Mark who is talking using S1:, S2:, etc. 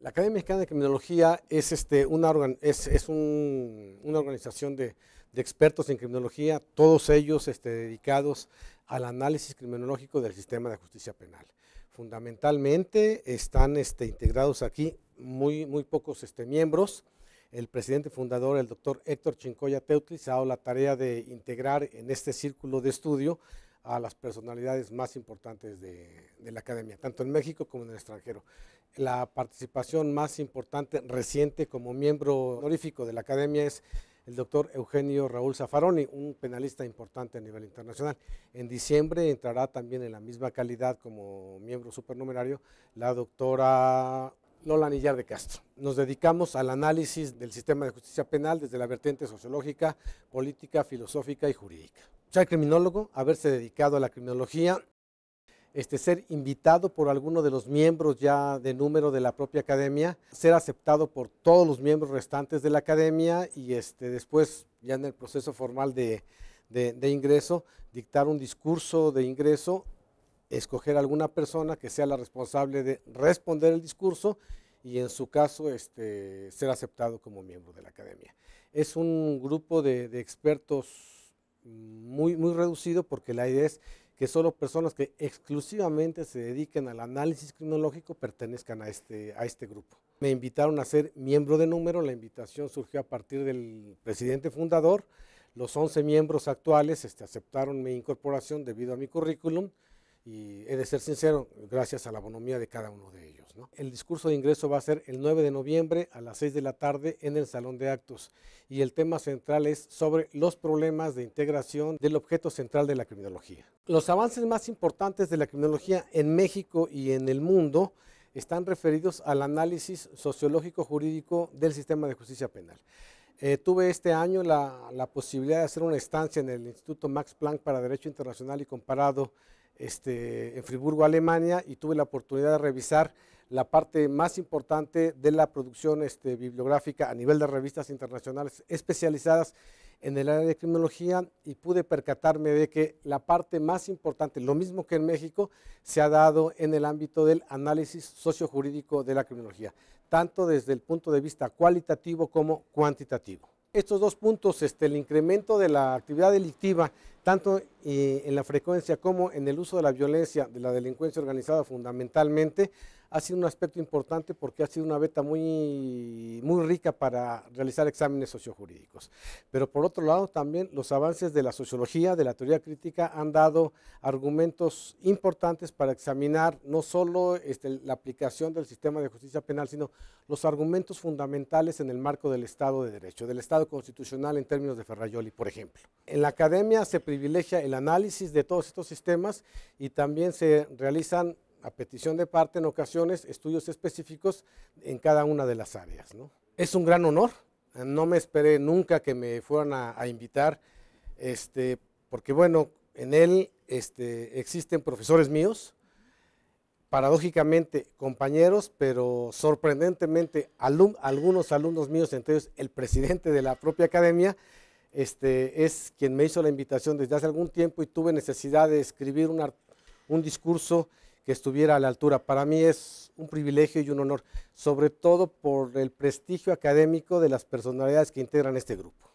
S1: La Academia Mexicana de Criminología es, este, una, es, una organización de, expertos en criminología, todos ellos este, dedicados al análisis criminológico del sistema de justicia penal. Fundamentalmente están este, integrados aquí muy, muy pocos este, miembros. El presidente fundador, el doctor Héctor Chincoya Teutli, ha dado la tarea de integrar en este círculo de estudio a las personalidades más importantes de, la academia, tanto en México como en el extranjero. La participación más importante reciente como miembro honorífico de la academia es el doctor Eugenio Raúl Zaffaroni, un penalista importante a nivel internacional. En diciembre entrará también en la misma calidad como miembro supernumerario la doctora Lola Nillar de Castro. Nos dedicamos al análisis del sistema de justicia penal desde la vertiente sociológica, política, filosófica y jurídica ser criminólogo, haberse dedicado a la criminología, este, ser invitado por alguno de los miembros ya de número de la propia academia, ser aceptado por todos los miembros restantes de la academia y este, después, ya en el proceso formal de, ingreso, dictar un discurso de ingreso, escoger alguna persona que sea la responsable de responder el discurso y en su caso este, ser aceptado como miembro de la academia. Es un grupo de, de expertos muy, muy reducido porque la idea es que solo personas que exclusivamente se dediquen al análisis criminológico pertenezcan a este, a este grupo. Me invitaron a ser miembro de número, la invitación surgió a partir del presidente fundador, los 11 miembros actuales este, aceptaron mi incorporación debido a mi currículum, y he de ser sincero, gracias a la bonomía de cada uno de ellos. El discurso de ingreso va a ser el 9 de noviembre a las 6 de la tarde en el Salón de Actos y el tema central es sobre los problemas de integración del objeto central de la criminología. Los avances más importantes de la criminología en México y en el mundo están referidos al análisis sociológico jurídico del sistema de justicia penal. Eh, tuve este año la, la posibilidad de hacer una estancia en el Instituto Max Planck para Derecho Internacional y Comparado este, en Friburgo, Alemania, y tuve la oportunidad de revisar la parte más importante de la producción este, bibliográfica a nivel de revistas internacionales especializadas en el área de criminología y pude percatarme de que la parte más importante, lo mismo que en México, se ha dado en el ámbito del análisis sociojurídico de la criminología, tanto desde el punto de vista cualitativo como cuantitativo. Estos dos puntos, este, el incremento de la actividad delictiva, tanto eh, en la frecuencia como en el uso de la violencia, de la delincuencia organizada fundamentalmente, ha sido un aspecto importante porque ha sido una beta muy, muy rica para realizar exámenes sociojurídicos. Pero por otro lado también los avances de la sociología, de la teoría crítica, han dado argumentos importantes para examinar no solo este, la aplicación del sistema de justicia penal, sino los argumentos fundamentales en el marco del Estado de Derecho, del Estado constitucional en términos de Ferrayoli, por ejemplo. En la academia se privilegia el análisis de todos estos sistemas y también se realizan a petición de parte en ocasiones estudios específicos en cada una de las áreas. Es un gran honor, no me esperé nunca que me fueran a, invitar, este, porque bueno, en él este, existen profesores míos, paradójicamente compañeros, pero sorprendentemente algunos alumnos míos, entre ellos el presidente de la propia academia, este, es quien me hizo la invitación desde hace algún tiempo y tuve necesidad de escribir un discurso que estuviera a la altura. Para mí es un privilegio y un honor, sobre todo por el prestigio académico de las personalidades que integran este grupo.